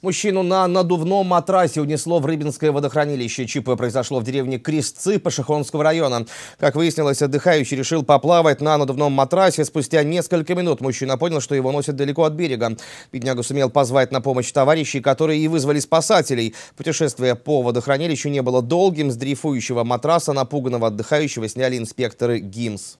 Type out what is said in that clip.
Мужчину на надувном матрасе унесло в Рыбинское водохранилище. ЧП произошло в деревне Крестцы Пашихонского района. Как выяснилось, отдыхающий решил поплавать на надувном матрасе. Спустя несколько минут мужчина понял, что его носят далеко от берега. Беднягу сумел позвать на помощь товарищей, которые и вызвали спасателей. Путешествие по водохранилищу не было долгим. С дрейфующего матраса напуганного отдыхающего сняли инспекторы ГИМС.